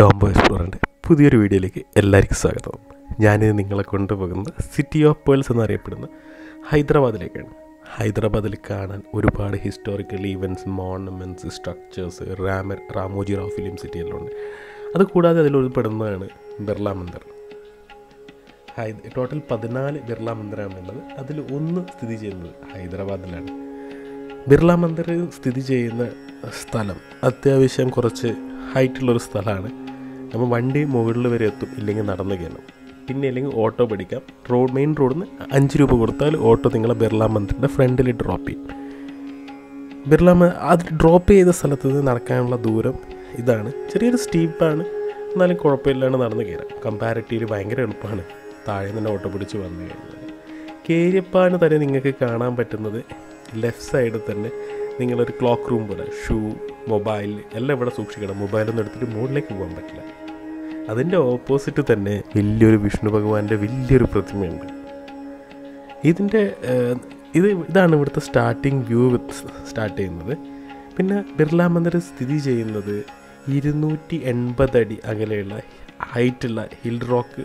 ഡോംബോ എക്സ്പ്ലോറിന്റെ പുതിയൊരു വീഡിയോയിലേക്ക് എല്ലാവർക്കും സ്വാഗതം. ഞാൻ നിങ്ങളെ കൊണ്ടുപോകുന്നത് സിറ്റി ഓഫ് പേൾസ് എന്നറിയപ്പെടുന്ന ഹൈദരാബാദിലേക്കാണ്. ഹൈദരാബാദിൽ കാണാൻ ഒരുപാട് ഹിസ്റ്റോറിക്കൽ ഈവന്റ്സ് മോണമെന്റ്സ് സ്ട്രക്ചേഴ്സ് റാമർ റാമോജി റാവ് ഫിലിം സിറ്റി എല്ലാം ഉണ്ട്. അതുകൂടാതെ അതിൽ ഉൾപ്പെടുന്നതാണ് ബിർള മന്ദിർ. ഹൈ ടോട്ടൽ പതിനാല് ബിർള മന്ദിറാണുള്ളത് അതിൽ ഒന്ന് സ്ഥിതി ചെയ്യുന്നത് ഹൈദരാബാദിലാണ്. ബിർള മന്ദിർ സ്ഥിതി ചെയ്യുന്ന സ്ഥലം അത്യാവശ്യം കുറച്ച് ഹൈറ്റുള്ളൊരു സ്ഥലമാണ്. നമ്മൾ വണ്ടി മുകളിൽ വരെ എത്തും ഇല്ലെങ്കിൽ നടന്ന് കയറണം പിന്നെ അല്ലെങ്കിൽ ഓട്ടോ പിടിക്കാം. റോഡ് മെയിൻ റോഡിൽ നിന്ന് അഞ്ച് രൂപ കൊടുത്താൽ ഓട്ടോ നിങ്ങളെ ബിർള മന്ദിറിന്റെ ഫ്രണ്ടിൽ ഡ്രോപ്പ് ചെയ്യും. ബിർള അത് ഡ്രോപ്പ് ചെയ്ത സ്ഥലത്ത് നിന്ന് നടക്കാനുള്ള ദൂരം ഇതാണ്. ചെറിയൊരു സ്റ്റീപ്പാണ് എന്നാലും കുഴപ്പമില്ലാണ്ട് നടന്ന് കയറാം. കമ്പാരിറ്റീവ്ലി ഭയങ്കര എളുപ്പമാണ് താഴെ നിന്ന് ഓട്ടോ പിടിച്ച് വന്നു കഴിഞ്ഞാൽ. കേരിയപ്പാന് തന്നെ നിങ്ങൾക്ക് കാണാൻ പറ്റുന്നത്. ലെഫ്റ്റ് സൈഡിൽ തന്നെ നിങ്ങളൊരു ക്ലോക്ക് റൂം പോലെ ഷൂ മൊബൈൽ എല്ലാം ഇവിടെ സൂക്ഷിക്കണം. മൊബൈലൊന്നും എടുത്തിട്ട് മുകളിലേക്ക് പോകാൻ പറ്റില്ല. അതിന്റെ ഓപ്പോസിറ്റ് തന്നെ വലിയൊരു വിഷ്ണു ഭഗവാന്റെ വലിയൊരു പ്രതിമയുണ്ട്. ഇതിന്റെ ഇത് ഇതാണ് ഇവിടുത്തെ സ്റ്റാർട്ടിങ് വ്യൂ സ്റ്റാർട്ട് ചെയ്യുന്നത്. പിന്നെ ബിർള മന്ദിർ സ്ഥിതി ചെയ്യുന്നത് ഇരുന്നൂറ്റി എൺപത് അടി അകലെയുള്ള ഹൈറ്റുള്ള ഹിൽ റോക്ക്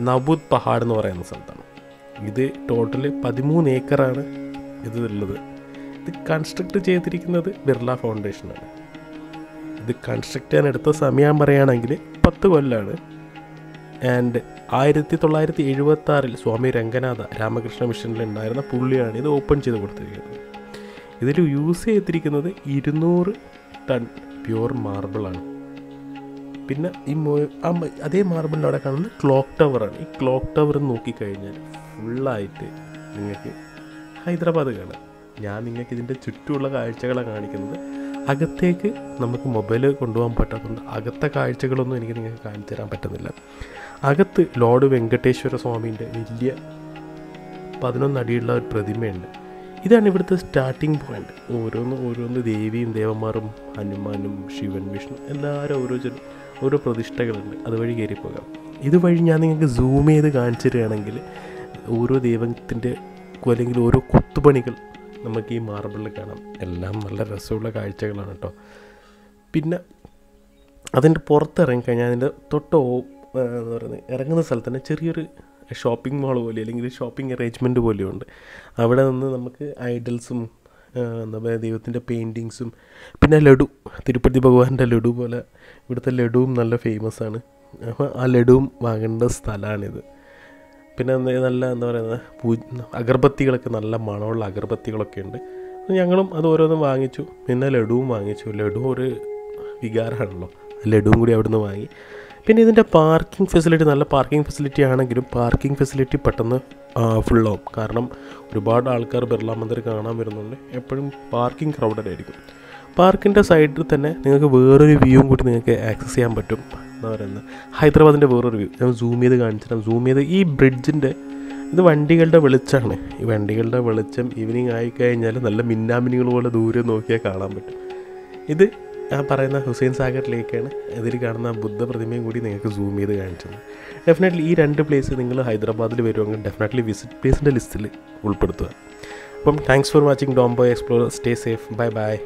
നബൂദ് പഹാഡ് എന്ന് പറയുന്ന സ്ഥലത്താണ്. ഇത് ടോട്ടൽ പതിമൂന്ന് ഏക്കറാണ് ഇത് ഉള്ളത് ഇത് കൺസ്ട്രക്ട് ചെയ്തിരിക്കുന്നത് ബിർള ഫൗണ്ടേഷനാണ് ഇത് കൺസ്ട്രക്ട് ചെയ്യാൻ എടുത്ത സമയം പറയുകയാണെങ്കിൽ പത്ത് കൊല്ലാണ്. ആൻഡ് ആയിരത്തി തൊള്ളായിരത്തി എഴുപത്തി ആറിൽ സ്വാമി രംഗനാഥ രാമകൃഷ്ണ മിഷനിൽ ഉണ്ടായിരുന്ന പുള്ളിയാണ് ഇത് ഓപ്പൺ ചെയ്ത് കൊടുത്തിരിക്കുന്നത്. ഇതിൽ യൂസ് ചെയ്തിരിക്കുന്നത് ഇരുന്നൂറ് ടൺ പ്യുവർ മാർബിളാണ് പിന്നെ ഈ മ- അതേ മാർബിളിന്റെ അവിടെ കാണുന്നത് ക്ലോക്ക് ടവറാണ് ഈ ക്ലോക്ക് ടവർ നോക്കിക്കഴിഞ്ഞാൽ ഫുള്ളായിട്ട് നിങ്ങൾക്ക് ഹൈദരാബാദ് കാണാം. ഞാൻ നിങ്ങൾക്ക് ഇതിന്റെ ചുറ്റുമുള്ള കാഴ്ചകളാണ് കാണിക്കുന്നത്. അകത്തേക്ക് നമുക്ക് മൊബൈൽ കൊണ്ടുപോകാൻ പറ്റാത്തതുകൊണ്ട് അകത്തെ കാഴ്ചകളൊന്നും എനിക്ക് നിങ്ങൾക്ക് കാണിച്ചു തരാൻ പറ്റുന്നില്ല. അകത്ത് ലോർഡ് വെങ്കടേശ്വര സ്വാമീന്റെ വലിയ പതിനൊന്നടിയുള്ള ഒരു പ്രതിമയുണ്ട്. ഇതാണ് ഇവിടുത്തെ സ്റ്റാർട്ടിംഗ് പോയിന്റ് ഓരോന്ന് ഓരോന്ന് ദേവിയും ദേവന്മാരും ഹനുമാനും ശിവൻ വിഷ്ണു എല്ലാവരും ഓരോ ഓരോ പ്രതിഷ്ഠകളുണ്ട്. അതുവഴി കയറി പോകാം. ഇതുവഴി ഞാൻ നിങ്ങൾക്ക് സൂം ചെയ്ത് കാണിച്ചു തരികയാണെങ്കിൽ ഓരോ ദൈവത്തിന്റെ അല്ലെങ്കിൽ ഓരോ കൊത്തുപണികൾ നമുക്ക് ഈ മാർബിളിൽ കാണാം. എല്ലാം നല്ല രസമുള്ള കാഴ്ചകളാണ് കേട്ടോ പിന്നെ അതിന്റെ പുറത്തിറങ്ങിക്കഴിഞ്ഞാൽ അതിന്റെ തൊട്ട് എന്താ പറയുന്നത് ഇറങ്ങുന്ന സ്ഥലത്ത് തന്നെ ചെറിയൊരു ഷോപ്പിംഗ് മാൾ പോലെ അല്ലെങ്കിൽ ഷോപ്പിംഗ് അറേഞ്ച്മെന്റ് പോലെയുണ്ട് അവിടെ നിന്ന് നമുക്ക് ഐഡൽസും എന്താ പറയുക ദൈവത്തിന്റെ പെയിന്റിങ്സും പിന്നെ ലഡു തിരുപ്പതി ഭഗവാന്റെ ലഡു പോലെ ഇവിടുത്തെ ലഡുവും നല്ല ഫേമസ് ആണ്. അപ്പോൾ ആ ലഡുവും വാങ്ങേണ്ട സ്ഥലമാണിത്. പിന്നെ നല്ല എന്താ പറയുന്നത് പൂ അഗർബത്തികളൊക്കെ നല്ല മണമുള്ള അഗർബത്തികളൊക്കെ ഉണ്ട്. ഞങ്ങളും അത് ഓരോന്നും വാങ്ങിച്ചു. പിന്നെ ലഡുവും വാങ്ങിച്ചു. ലഡു ഒരു വികാരമാണല്ലോ. ലഡുവും കൂടി അവിടുന്ന് വാങ്ങി. പിന്നെ ഇതിന്റെ പാർക്കിംഗ് ഫെസിലിറ്റി നല്ല പാർക്കിംഗ് ഫെസിലിറ്റി ആണെങ്കിലും പാർക്കിംഗ് ഫെസിലിറ്റി പെട്ടെന്ന് ഫുള്ളാവും. കാരണം ഒരുപാട് ആൾക്കാർ ബിർള മന്ദിർ കാണാൻ വരുന്നുണ്ട്. എപ്പോഴും പാർക്കിംഗ് ക്രൗഡഡ് ആയിരിക്കും. പാർക്കിന്റെ സൈഡിൽ തന്നെ നിങ്ങൾക്ക് വേറൊരു വ്യൂവും കൂടി നിങ്ങൾക്ക് ആക്സസ് ചെയ്യാൻ പറ്റും. എന്താ പറയുന്നത്. ഹൈദരാബാദിന്റെ വേറൊരു വ്യൂ. ഞാൻ സൂം ചെയ്ത് കാണിച്ചിട്ട് സൂം ചെയ്ത് ഈ ബ്രിഡ്ജിന്റെ ഇത് വണ്ടികളുടെ വെളിച്ചമാണ്. ഈ വണ്ടികളുടെ വെളിച്ചം ഈവനിങ് ആയിക്കഴിഞ്ഞാൽ നല്ല മിന്നാമിനികൾ പോലെ ദൂരെ നോക്കിയാൽ കാണാൻ പറ്റും. ഇത് ഞാൻ പറയുന്ന ഹുസൈൻ സാഗർ ലേക്കാണ് ഇതിൽ കാണുന്ന ബുദ്ധ പ്രതിമയും കൂടി നിങ്ങൾക്ക് സൂം ചെയ്ത് കാണിച്ചത്. ഡെഫിനറ്റ്ലി ഈ രണ്ട് പ്ലേസ് നിങ്ങൾ ഹൈദരാബാദിൽ വരുമെങ്കിൽ ഡെഫിനറ്റ്ലി വിസിറ്റ് പ്ലേസിന്റെ ലിസ്റ്റിൽ ഉൾപ്പെടുത്തുക. അപ്പം thanks for watching ഡോംബോ explore stay safe bye bye